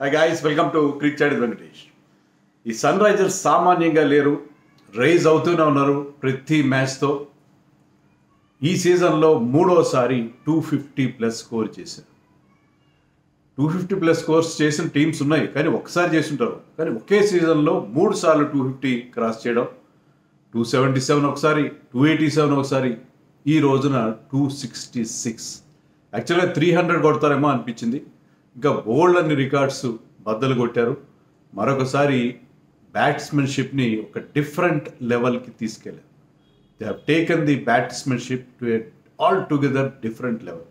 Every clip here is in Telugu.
హాయ్ గాయస్ వెల్కమ్ టు క్రిక్ చాడి వెంకటేష్ ఈ సన్ రైజర్స్ సామాన్యంగా లేరు రైజ్ అవుతూనే ఉన్నారు ప్రతి మ్యాచ్తో ఈ సీజన్లో మూడోసారి టూ ఫిఫ్టీ ప్లస్ స్కోర్ చేశారు. టూ ఫిఫ్టీ ప్లస్ స్కోర్స్ చేసిన టీమ్స్ ఉన్నాయి కానీ ఒకసారి చేస్తుంటారు. కానీ ఒకే సీజన్లో మూడు సార్లు టూ ఫిఫ్టీ క్రాస్ చేయడం టూ సెవెంటీ సెవెన్ ఒకసారి టూ ఎయిటీ సెవెన్ ఒకసారి ఈ రోజున టూ సిక్స్టీ సిక్స్ యాక్చువల్గా త్రీ హండ్రెడ్ కొడతారేమో అనిపించింది. ఇంకా బోల్డ్ అన్ని రికార్డ్స్ బద్దలు కొట్టారు. మరొకసారి బ్యాట్స్మెన్షిప్ని ఒక డిఫరెంట్ లెవెల్కి తీసుకెళ్ళారు. They have taken the batsmanship to a altogether different level.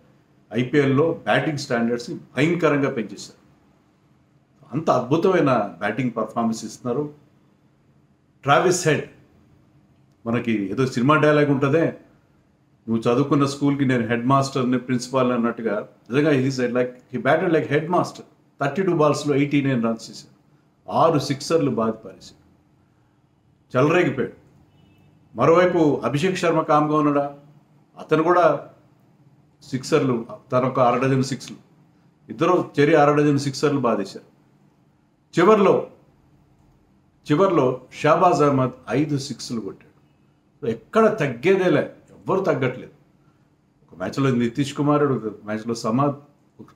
ఐపీఎల్లో బ్యాటింగ్ స్టాండర్డ్స్ని భయంకరంగా పెంచేశారు. అంత అద్భుతమైన బ్యాటింగ్ పర్ఫార్మెన్స్ ఇస్తున్నారు. ట్రావిస్ హెడ్ మనకి ఏదో సినిమా డైలాగ్ ఉంటుందే. నువ్వు చదువుకున్న స్కూల్కి నేను హెడ్ మాస్టర్ని ప్రిన్సిపాల్ అన్నట్టుగా నిజంగా he's like he batted like head master thirty two బాల్స్లో eighty nine runs చేశాడు. ఆరు సిక్సర్లు బాధ పారేశారు చెలరేగిపోయాడు. మరోవైపు అభిషేక్ శర్మ కామ్గా ఉన్నాడా? అతను కూడా సిక్సర్లు తన ఒక అర డజన్ సిక్స్లు ఇద్దరు చెరి అర డజన్ సిక్సర్లు బాధేశారు చివర్లో చివర్లో షాబాజ్ అహ్మద్ ఐదు సిక్స్లు కొట్టాడు. ఎక్కడ తగ్గేదేలే. ఎవ్వరు తగ్గట్లేదు. ఒక మ్యాచ్లో నితీష్ కుమార్ ఒక మ్యాచ్లో సమాద్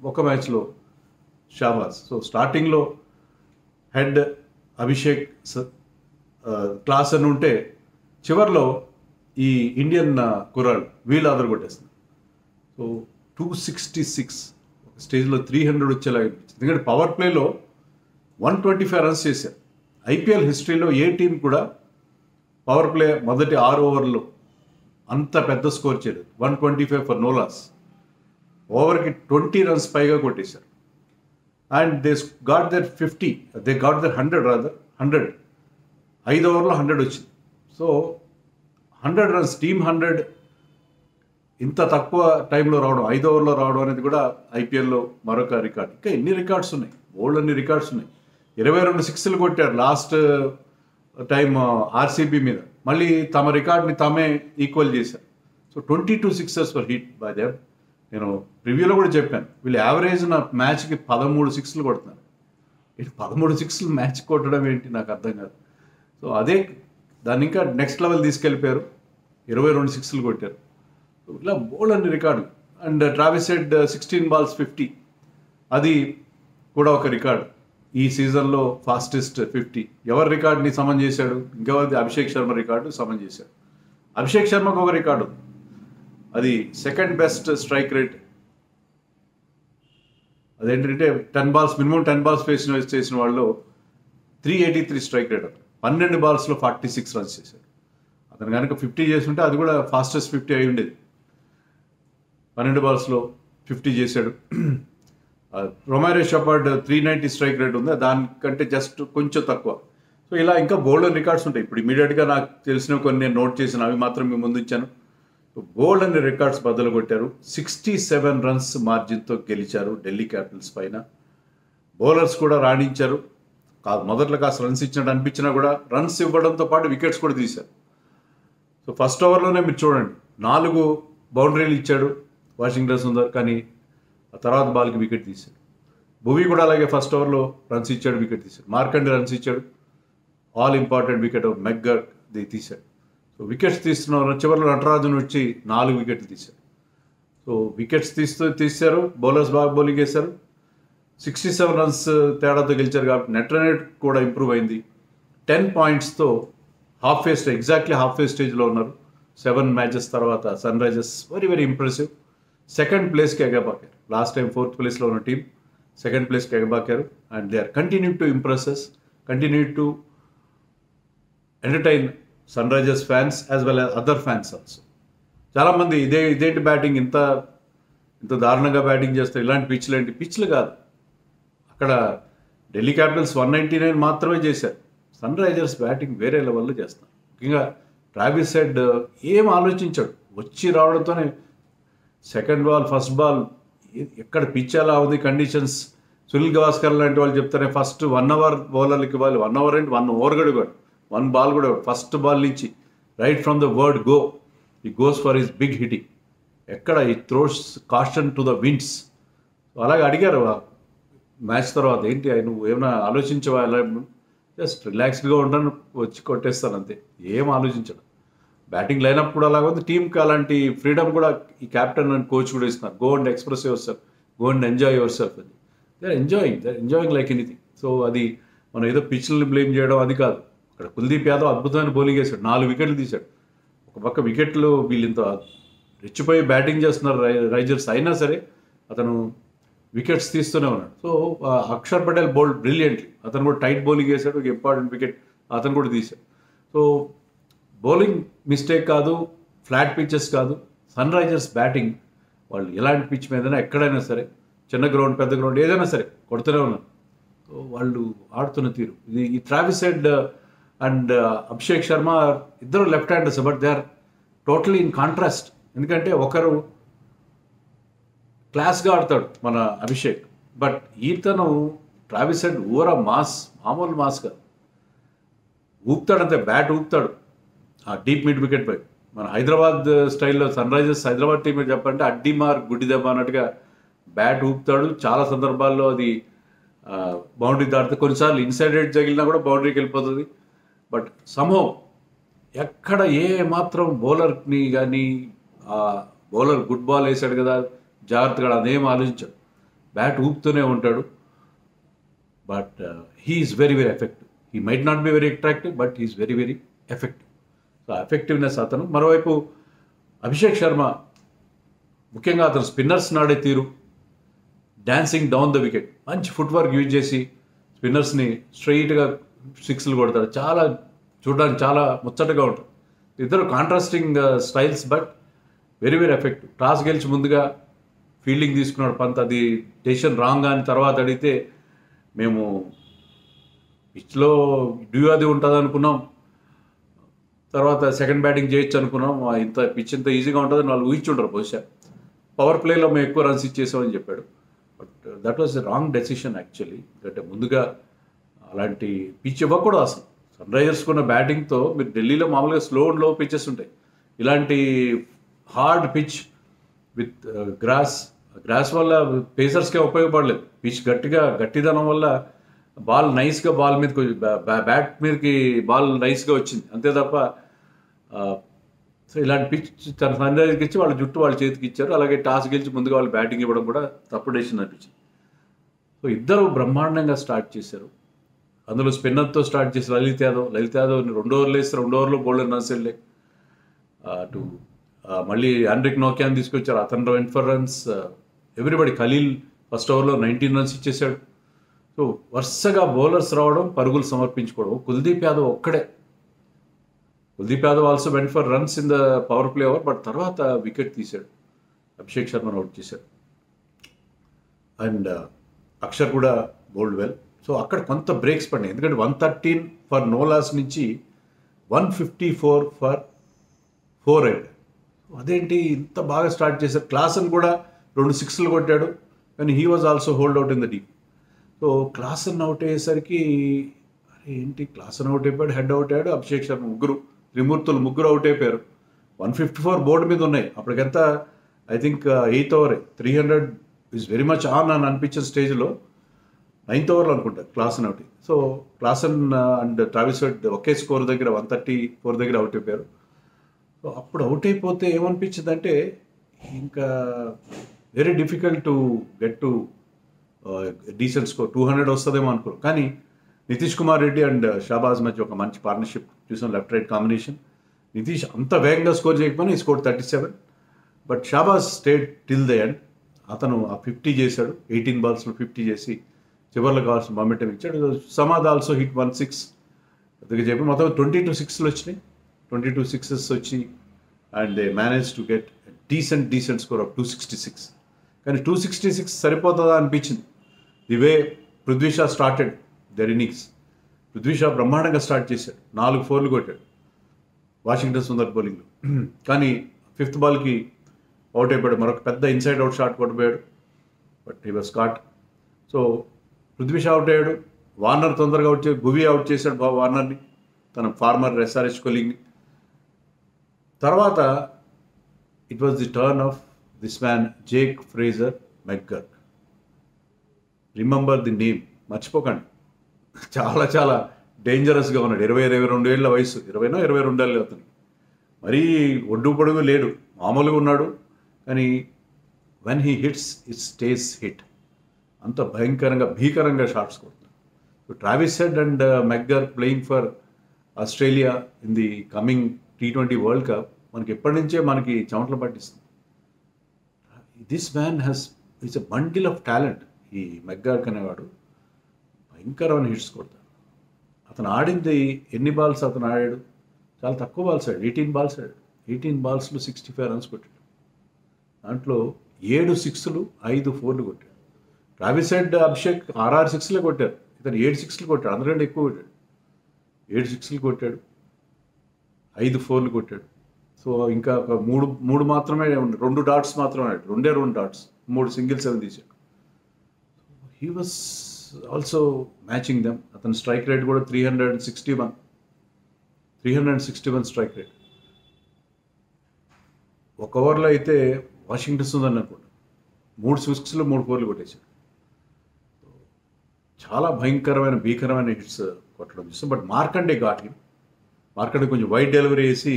ఒక మ్యాచ్లో షాబాజ్. సో స్టార్టింగ్లో హెడ్ అభిషేక్ స- క్లాస్ అని ఉంటే చివర్లో ఈ ఇండియన్ ఆ, కుర్రాళ్ళు వీళ్ళు అదరు కొట్టేస్తుంది సో టూ సిక్స్టీ సిక్స్ ఒక స్టేజ్లో త్రీ హండ్రెడ్ వచ్చేలా అనిపించింది. ఎందుకంటే పవర్ ప్లేలో వన్ ట్వంటీ ఫైవ్ రన్స్ చేశారు. ఐపీఎల్ హిస్టరీలో ఏ టీం కూడా పవర్ ప్లే మొదటి ఆరు ఓవర్లో అంత పెద్ద స్కోర్ చేయలేదు. One twenty five for no loss ఓవర్కి twenty runs పైగా కొట్టేశారు. And they got there fifty they got there hundred rather hundred. ఐదు ఓవర్లో హండ్రెడ్ వచ్చింది. So hundred runs team hundred. ఇంత తక్కువ టైంలో రావడం ఐదు ఓవర్లో రావడం అనేది కూడా ఐపీఎల్లో మరొక రికార్డ్. ఇంకా ఎన్ని రికార్డ్స్ ఉన్నాయి? ఓల్డ్ అన్ని రికార్డ్స్ ఉన్నాయి. ఇరవై రెండు సిక్స్లు కొట్టారు లాస్ట్ టైం ఆర్సీబీ మీద. మళ్ళీ తమ రికార్డ్ని తామే ఈక్వల్ చేశారు. So twenty two sixes for hit by Dev నేను రివ్యూలో కూడా చెప్పాను వీళ్ళు యావరేజ్ నా మ్యాచ్కి పదమూడు సిక్స్లు కొడుతున్నారు. ఇటు పదమూడు సిక్స్లు మ్యాచ్ కొట్టడం ఏంటి నాకు అర్థం కాదు. సో అదే దాన్ని ఇంకా నెక్స్ట్ లెవెల్ తీసుకెళ్ళిపోయారు. ఇరవై రెండు సిక్స్లు కొట్టారు. ఇలా బోల్ అన్ని record and Travis Head sixteen balls fifty అది కూడా ఒక రికార్డు. ఈ సీజన్లో ఫాస్టెస్ట్ ఫిఫ్టీ. ఎవరి రికార్డ్ని సమన్ చేశాడు? ఇంకెవరిది? అభిషేక్ శర్మ రికార్డు సమన్ చేశాడు. అభిషేక్ శర్మకు ఒక రికార్డు అది సెకండ్ బెస్ట్ స్ట్రైక్ రేట్. అదేంటంటే ten balls minimum ten balls వేసిన చేసిన వాళ్ళు three eighty three strike rate అతను పన్నెండు బాల్స్లో ఫార్టీ సిక్స్ రన్స్ చేశాడు. అతను కనుక ఫిఫ్టీ చేస్తుంటే అది కూడా ఫాస్టెస్ట్ ఫిఫ్టీ అయి ఉండేది. పన్నెండు బాల్స్లో ఫిఫ్టీ చేశాడు. Romario Shepherd three ninety strike rate ఉంది దానికంటే జస్ట్ కొంచెం తక్కువ. సో ఇలా ఇంకా బోల్డ్ రికార్డ్స్ ఉంటాయి. ఇప్పుడు ఇమీడియట్గా నాకు తెలిసిన కొన్ని నేను నోట్ చేసిన అవి మాత్రం మేము ముందు ఇచ్చాను. బోల్డ్ అనే రికార్డ్స్ బద్దలు కొట్టారు సిక్స్టీ సెవెన్ రన్స్ మార్జిన్తో గెలిచారు ఢిల్లీ క్యాపిటల్స్ పైన. బౌలర్స్ కూడా రాణించారు. కాదు మొదట్లో కాస్త రన్స్ ఇచ్చినట్టు అనిపించినా కూడా రన్స్ ఇవ్వడంతో పాటు వికెట్స్ కూడా తీశారు. సో ఫస్ట్ ఓవర్లోనే మీరు చూడండి నాలుగు బౌండరీలు ఇచ్చాడు వాషింగ్టన్ సుందర్ కానీ ఆ తర్వాత బాల్కి వికెట్ తీశాడు. భువి కూడా అలాగే ఫస్ట్ ఓవర్లో రన్స్ ఇచ్చాడు వికెట్ తీశాడు. మార్కండి రన్స్ ఇచ్చాడు. ఆల్ ఇంపార్టెంట్ వికెట్ మెగ్గర్ ది తీశాడు. సో వికెట్స్ తీస్తున్నారు చివరిలో నటరాజును వచ్చి నాలుగు వికెట్లు తీశాడు. సో వికెట్స్ తీస్తూ తీశారు. బౌలర్స్ బాగా బౌలింగ్ వేశారు సిక్స్టీ సెవెన్ రన్స్ తేడాతో గెలిచారు కాబట్టి నెట్ రన్ రేట్ కూడా ఇంప్రూవ్ అయింది. టెన్ పాయింట్స్తో halfway stage exactly halfway స్టేజ్లో ఉన్నారు. సెవెన్ మ్యాచెస్ తర్వాత Sunrisers very very impressive second ప్లేస్కి ఎగబాకారు లాస్ట్ టైం ఫోర్త్ ప్లేస్లో ఉన్న టీం సెకండ్ ప్లేస్కి ఎగబాకారు. And they are continue to impresses continue to entertain Sunrisers fans as well as other fans also చాలామంది ఇదే ఇదేంటి బ్యాటింగ్ ఇంత ఇంత దారుణంగా బ్యాటింగ్ చేస్తారు ఇలాంటి పిచ్లు ఏంటి? పిచ్లు కాదు. అక్కడ Delhi Capitals one ninety nine మాత్రమే చేశారు. సన్ రైజర్స్ బ్యాటింగ్ వేరే లెవెల్లో చేస్తారు ముఖ్యంగా ట్రావిస్ హెడ్ ఏం ఆలోచించాడు. వచ్చి రావడంతోనే సెకండ్ బాల్ ఫస్ట్ బాల్ ఎక్కడ పిచ్ ఎలా ఉంది కండిషన్స్ సునీల్ గవాస్కర్ లాంటి వాళ్ళు చెప్తారే ఫస్ట్ వన్ అవర్ బౌలర్లకి ఇవ్వాలి వన్ అవర్ అంటే వన్ ఓవర్ కూడా ఇవ్వడు. వన్ బాల్ కూడా ఫస్ట్ బాల్ నుంచి right from the word go he goes for his big hitting ఎక్కడ he throws caution to the winds అలాగే అడిగారు మ్యాచ్ తర్వాత ఏంటి నువ్వు ఏమైనా ఆలోచించవా? జస్ట్ రిలాక్స్డ్గా ఉండను వచ్చి కొట్టేస్తాను అంతే. ఏం ఆలోచించడం బ్యాటింగ్ లైనప్ కూడా అలాగ ఉంది టీంకి అలాంటి ఫ్రీడమ్ కూడా ఈ కెప్టెన్ అండ్ కోచ్ కూడా ఇస్తున్నారు. Go and express yourself go and enjoy yourself అది they enjoying they enjoying like anything so అది మనం ఏదో పిచ్లని బ్లేమ్ చేయడం అది కాదు. అక్కడ కుల్దీప్ యాదవ్ అద్భుతమైన బౌలింగ్ వేశాడు నాలుగు వికెట్లు తీశాడు. ఒక పక్క వికెట్లు వీళ్ళు రెచ్చిపోయి బ్యాటింగ్ చేస్తున్నారు రై- రైజర్స్ అయినా సరే అతను వికెట్స్ తీస్తూనే ఉన్నాడు. So Axar Patel bowled brilliantly అతను కూడా టైట్ బౌలింగ్ వేశాడు ఒక ఇంపార్టెంట్ వికెట్ అతను కూడా తీశాడు. సో బౌలింగ్ మిస్టేక్ కాదు ఫ్లాట్ పిచ్చెస్ కాదు సన్ రైజర్స్ బ్యాటింగ్ వాళ్ళు ఎలాంటి పిచ్ మీదైనా ఎక్కడైనా సరే చిన్న గ్రౌండ్ పెద్ద గ్రౌండ్ ఏదైనా సరే కొడుతూనే ఉన్నారు. సో వాళ్ళు ఆడుతున్న తీరు. ఇది ఈ Travis Head and Abhishek Sharma ఇద్దరు left handers but they are totally in contrast ఎందుకంటే ఒకరు క్లాస్గా ఆడతాడు మన అభిషేక్ బట్ ఈతను ట్రావిస్ హెడ్ ఊర మాస్ మామూలు మాస్గా ఊపుతాడంతే బ్యాట్ ఊపుతాడు. ఆ డీప్ మిడ్ వికెట్ పై. మన హైదరాబాద్ స్టైల్లో సన్ రైజర్స్ హైదరాబాద్ టీం చెప్పాలంటే అడ్డిమార్ గుడ్డి దెబ్బ అన్నట్టుగా బ్యాట్ ఊపుతాడు. చాలా సందర్భాల్లో అది బౌండరీ దాటితే కొన్నిసార్లు ఇన్సైడ్ రేట్ తగిలినా కూడా బౌండరీకి వెళ్ళిపోతుంది. బట్ సమూహం ఎక్కడ ఏ మాత్రం బౌలర్ని కానీ బౌలర్ గుడ్ బాల్ వేసాడు కదా జాగ్రత్తగా అదేం ఆలోచించాడు. బ్యాట్ ఊపుతూనే ఉంటాడు. But he's very very effective. He might not be very attractive but he's very very effective. So effectiveness అతను. మరోవైపు అభిషేక్ శర్మ ముఖ్యంగా అతను స్పిన్నర్స్ నాడే తీరు. డాన్సింగ్ డౌన్ ద వికెట్ మంచి ఫుట్వర్క్ యూజ్ చేసి స్పిన్నర్స్ని స్ట్రైట్గా సిక్స్లు కొడతాడు. చాలా చూడడానికి చాలా ముచ్చటగా ఉంటుంది. ఇద్దరు contrasting styles but very very effective toss గెలిచి ముందుగా ఫీల్డింగ్ తీసుకున్నాడు పంత్. అది డెసిషన్ రాంగ్ అని తర్వాత అడిగితే మేము పిచ్లో డ్యూ అది ఉంటుంది అనుకున్నాం తర్వాత సెకండ్ బ్యాటింగ్ చేయొచ్చు అనుకున్నాం. ఇంత పిచ్ ఇంత ఈజీగా ఉంటుందని వాళ్ళు ఊహించుంటారు బహుశా. పవర్ ప్లేలో మేము ఎక్కువ రన్స్ ఇచ్చేసామని చెప్పాడు. But that was wrong decision actually ఎందుకంటే ముందుగా అలాంటి పిచ్ ఇవ్వకూడదు అసలు. సన్ రైజర్స్ కొన్న బ్యాటింగ్తో మీరు ఢిల్లీలో మామూలుగా స్లో అండ్లో పిచ్చెస్ ఉంటాయి. ఇలాంటి hard pitch with grass grass వల్ల పేసర్స్కే ఉపయోగపడలేదు. పిచ్ గట్టిగా గట్టిదనం వల్ల బాల్ నైస్గా బాల్ మీదకి బ్యాట్ మీదకి బాల్ నైస్గా వచ్చింది. అంతే తప్ప సో ఇలాంటి పిచ్ తన సన్ రైజర్కి ఇచ్చి వాళ్ళ జుట్టు వాళ్ళ చేతికి ఇచ్చారు. అలాగే టాస్ గెలిచి ముందుగా వాళ్ళు బ్యాటింగ్ ఇవ్వడం కూడా తప్పు డెసిషన్ అనిపించింది. సో ఇద్దరు బ్రహ్మాండంగా స్టార్ట్ చేశారు. అందులో స్పిన్నర్తో స్టార్ట్ చేసి లలిత్ యాదవ్ లలిత్ యాదవ్ రెండు ఓవర్లు వేస్తే రెండు ఓవర్లో బౌలర్ రన్స్ వెళ్ళాయి అటు మళ్ళీ ఆండ్రిక్ నోక్యాన్ తీసుకొచ్చారు. అతను run for runs everybody Khalil first ఓవర్లో నైన్టీన్ రన్స్ ఇచ్చేసాడు సో వరుసగా బౌలర్స్ రావడం పరుగులు సమర్పించుకోవడం. కుల్దీప్ యాదవ్ ఒక్కడే Kuldeep Yadav also went for runs in the power play over but తర్వాత వికెట్ తీశాడు. అభిషేక్ శర్మను అవుట్ చేశాడు. అండ్ అక్షర్ uh, కూడా బోల్డ్ వెల్ సో అక్కడ కొంత బ్రేక్స్ పడినాయి. ఎందుకంటే వన్ థర్టీన్ ఫర్ నోలాస్ నుంచి one fifty four for four eight అదేంటి? ఇంత బాగా స్టార్ట్ చేశారు. క్లాసన్ కూడా రెండు సిక్స్లు కొట్టాడు. కానీ he was also holed out in the deep so Klaasen out అయ్యేసరికి అరే ఏంటి? క్లాసన్ అవుట్ అయిపోయాడు హెడ్ అవుట్ అయ్యాడు. అభిషేక్ శర్మ ముగ్గురు. త్రిమూర్తులు ముగ్గురు అవుట్ అయిపోయారు వన్ ఫిఫ్టీ ఫోర్ బోర్డు మీద ఉన్నాయి. అప్పటికంతా? I think eighth over three hundred is very much on అని అనిపించిన స్టేజ్లో నైన్త్ ఓవర్లో అనుకుంటా క్లాసన్ ఒకటి. సో క్లాసన్ అండ్ ట్రావెల్స్ ఒకే స్కోర్ దగ్గర వన్ థర్టీ ఫోర్ దగ్గర అవుట్ అయిపోయారు సో అప్పుడు అవుట్ అయిపోతే ఏమనిపించింది అంటే ఇంకా very difficult to get to decent score two hundred వస్తుందేమో అనుకున్నాం. కానీ నితీష్ కుమార్ రెడ్డి అండ్ షాబాజ్ మధ్య ఒక మంచి పార్ట్నర్షిప్ చూసాం లెఫ్ట్ రైట్ కాంబినేషన్ నితీష్ అంత వేగంగా స్కోర్ చేయకపోయినా ఈ score thirty seven but Shahbaz stayed till the end అతను ఆ ఫిఫ్టీ చేశాడు ఎయిటీన్ బాల్స్లో ఫిఫ్టీ చేసి చివరిలో కావాల్సిన మొమెంటం ఇచ్చాడు. Samad also hit one six అందుకే చెప్పి మొత్తం ట్వంటీ టూ సిక్స్లు వచ్చినాయి. ట్వంటీ టూ సిక్సెస్ వచ్చి and they manage to get decent decent score of two sixty six కానీ టూ సిక్స్టీ సిక్స్ సరిపోతుందా అనిపించింది. The way Prithvi Shaw started there innings Prithvi Shah బ్రహ్మాండంగా స్టార్ట్ చేశాడు. నాలుగు ఫోర్లు కొట్టాడు. వాషింగ్టన్ సుందర్ బౌలింగ్లో కానీ ఫిఫ్త్ బాల్కి అవుట్ అయిపోయాడు. మరొక పెద్ద inside out shot కొట్టబోయాడు. But he was caught so Prithvi Shaw out అయ్యాడు. వార్నర్ తొందరగా అవుట్ చే భువి అవుట్ చేశాడు బా వార్నర్ని తన ఫార్మర్ ఎస్ఆర్హెచ్ కొలింగ్ని తర్వాత it was the turn of this man Jake Fraser McGurk remember the name మర్చిపోకండి. చాలా చాలా డేంజరస్గా ఉన్నాడు. ఇరవై ఇరవై రెండు ఏళ్ళ వయసు. ఇరవైనా ఇరవై రెండు ఏళ్ళు అతనికి. మరీ ఒడ్డు పొడుగు లేడు. మామూలుగా ఉన్నాడు కానీ when he hits it stays hit అంత భయంకరంగా భీకరంగా షాట్స్ కొడుతున్నాడు. So Travis Head and McGurk playing for Australia in the coming T twenty world cup మనకి ఎప్పటి నుంచే మనకి చెమటలు పట్టిస్తుంది this man has it's a bundle of talent ఈ మెగ్గార్క్ అనేవాడు. భయంకరమైన హిట్స్ కొడతాడు. అతను ఆడింది ఎన్ని బాల్స్ అతను ఆడాడు? చాలా తక్కువ బాల్స్ ఆడాడు. ఎయిటీన్ బాల్స్ ఆడాడు. ఎయిటీన్ బాల్స్లో సిక్స్టీ ఫైవ్ రన్స్ కొట్టాడు. దాంట్లో ఏడు సిక్స్లు ఐదు ఫోర్లు కొట్టాడు. ట్రావిస్ అభిషేక్ ఆర్ఆర్ సిక్స్లే కొట్టారు. ఇతను ఏడు సిక్స్లు కొట్టాడు. అందుకంటే ఎక్కువ కొట్టాడు. ఏడు సిక్స్లు కొట్టాడు. ఐదు ఫోర్లు కొట్టాడు. సో ఇంకా ఒక మూడు మూడు మాత్రమే రెండు డాట్స్ మాత్రమే ఆడాడు. రెండే రెండు డాట్స్ మూడు సింగిల్స్ అని తీశాడు. He was also matching them అతని స్ట్రైక్ రేట్ కూడా three hundred sixty one three hundred sixty one strike rate ఒక ఓవర్లో అయితే వాషింగ్టన్ సుందర్ అనుకోండి మూడు సిక్స్లో మూడు ఫోర్లు కొట్టేశాడు. చాలా భయంకరమైన భీకరమైన హిట్స్ కొట్టడం చూస్తాం బట్ మార్కండే ఘాట్ మార్కండే కొంచెం వైట్ డెలివరీ వేసి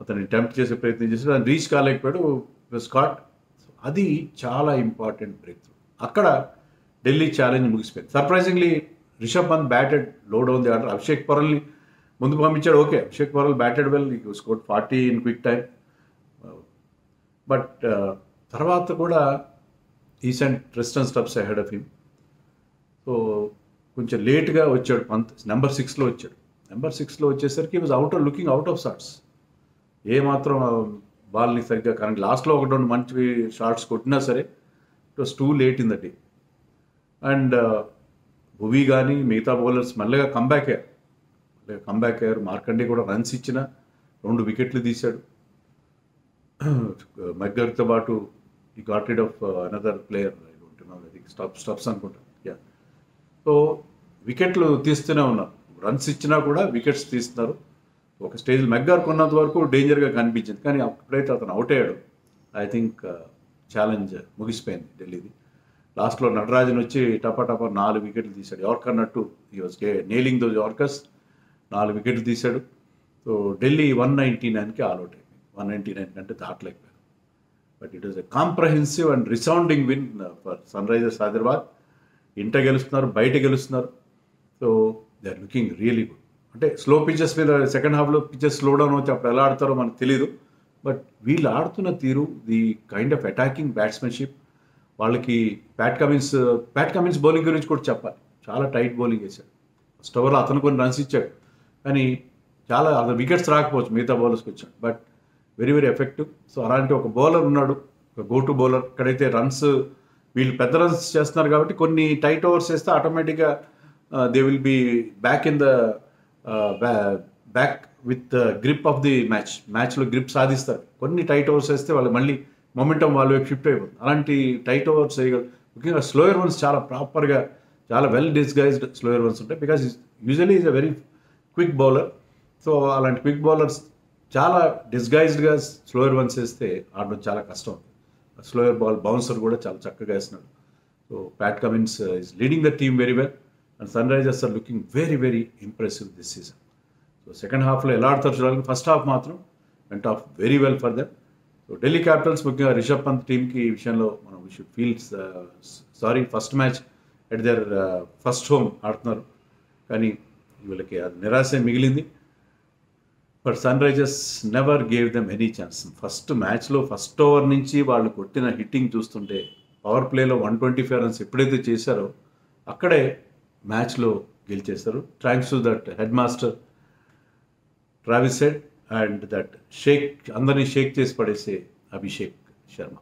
అతన్ని టెంప్ట్ చేసే ప్రయత్నం చేసి దాన్ని రీచ్ కాలేకపోయాడు. స్కాట్ అది చాలా ఇంపార్టెంట్ బ్రేక్ త్రూ అక్కడ ఢిల్లీ ఛాలెంజ్ ముగిసిపోయింది. Surprisingly Rishabh Pant batted low down the order Abhishek పొరల్ని ముందు పంపించాడు. Okay Abhishek Porel batted well score forty in quick time but తర్వాత కూడా he sent Tristan Stubbs head of him so కొంచెం లేట్గా వచ్చాడు పంత్ నెంబర్ సిక్స్లో వచ్చాడు. నెంబర్ సిక్స్లో వచ్చేసరికి was out of looking out of shots ఏ మాత్రం uh, బాల్ని సరిగ్గా కరెంట్ లాస్ట్లో ఒకటి రెండు మంచి షార్ట్స్ కొట్టినా సరే it was too late in the day and Bhuvi కానీ మిగతా బౌలర్స్ మెల్లగా కంబ్యాక్ అయ్యారు. మెల్లగా కంబ్యాక్ అయ్యారు. మార్కండే కూడా రన్స్ ఇచ్చిన రెండు వికెట్లు తీశాడు. మెగ్గర్తో పాటు he got rid of another player Stubbs Stubbs అనుకుంటా. యా సో వికెట్లు తీస్తూనే ఉన్నారు. రన్స్ ఇచ్చినా కూడా వికెట్స్ తీస్తున్నారు. ఒక స్టేజ్ మెగ్గార్ కొన్నంత వరకు డేంజర్గా కనిపించింది. కానీ అప్పుడైతే అతను అవుట్ అయ్యాడు. ఐ థింక్ ఛాలెంజ్ ముగిసిపోయింది ఢిల్లీది. లాస్ట్లో నటరాజన్ వచ్చి టపా టపా నాలుగు వికెట్లు తీశాడు. యార్కర్ అన్నట్టు ఈ వాజ్ నేలింగ్ దోజ్ యార్కర్స్ నాలుగు వికెట్లు తీశాడు. సో ఢిల్లీ వన్ నైంటీ నైన్కి ఆల్అౌట్ అయిపోయింది. వన్ నైంటీ నైన్ కంటే దాటలేకపోయారు. But it is a comprehensive and resounding win for Sun Risers Hyderabad ఇంట గెలుస్తున్నారు బయట గెలుస్తున్నారు. So they are looking really good అంటే స్లో పిచ్చెస్ మీద సెకండ్ హాఫ్లో పిచ్చెస్ స్లో డౌన్ వచ్చి అప్పుడు ఎలా ఆడతారో మనకు తెలియదు బట్ వీళ్ళు ఆడుతున్న తీరు the kind of attacking batsmanship వాళ్ళకి Pat Cummins Pat Cummins bowling గురించి కూడా చెప్పాలి. చాలా టైట్ బౌలింగ్ వేశాడు. ఫస్ట్ ఓవర్లో అతను కొన్ని రన్స్ ఇచ్చాడు. కానీ చాలా అతను వికెట్స్ రాకపోవచ్చు మిగతా బౌలర్స్కి వచ్చాడు. But very very effective. So అలాంటి ఒక బౌలర్ ఉన్నాడు ఒక గో టు బౌలర్. ఇక్కడైతే రన్స్ వీళ్ళు పెద్ద రన్స్ చేస్తున్నారు కాబట్టి కొన్ని టైట్ ఓవర్స్ వేస్తే ఆటోమేటిక్గా they will be back in the back with grip of the match. మ్యాచ్లో గ్రిప్ సాధిస్తారు. కొన్ని టైట్ ఓవర్స్ వేస్తే వాళ్ళు మళ్ళీ మొమెంటం వాళ్ళ వైపు షిఫ్ట్ అయిపోతుంది అలాంటి టైట్ ఓవర్స్ వేయగలరు ముఖ్యంగా స్లోయర్ వన్స్ చాలా ప్రాపర్గా చాలా వెల్ డిస్గైజ్డ్ స్లోయర్ వన్స్ ఉంటాయి. Because usually is a very quick bowler so అలాంటి క్విక్ బౌలర్స్ చాలా డిస్గైజ్డ్గా స్లోయర్ వన్స్ వేస్తే ఆడడం చాలా కష్టం. స్లోయర్ బాల్ బౌన్సర్ కూడా చాలా చక్కగా వేస్తున్నాడు. So Pat Cummins is leading the team very well and Sun Risers are looking very very impressive this season so second హాఫ్లో ఎలా ఆడతారు చూడాలి. ఫస్ట్ హాఫ్ మాత్రం went off very well for them so Delhi Capitals ముఖ్యంగా రిషబ్ పంత్ టీంకి ఈ విషయంలో మనం we should feel sorry first match at their first home ఆడుతున్నారు. కానీ వీళ్ళకి అది నిరాశ మిగిలింది. But Sun Risers never gave them any chance first మ్యాచ్లో ఫస్ట్ ఓవర్ నుంచి వాళ్ళు కొట్టిన హిట్టింగ్ చూస్తుంటే పవర్ ప్లేలో వన్ ట్వంటీ ఫైవ్ రన్స్ ఎప్పుడైతే చేశారో అక్కడే మ్యాచ్లో గెలిచేశారు. Thanks to that head master Travis said and that shake అందరినీ షేక్ చేసి పడేసే అభిషేక్ శర్మ.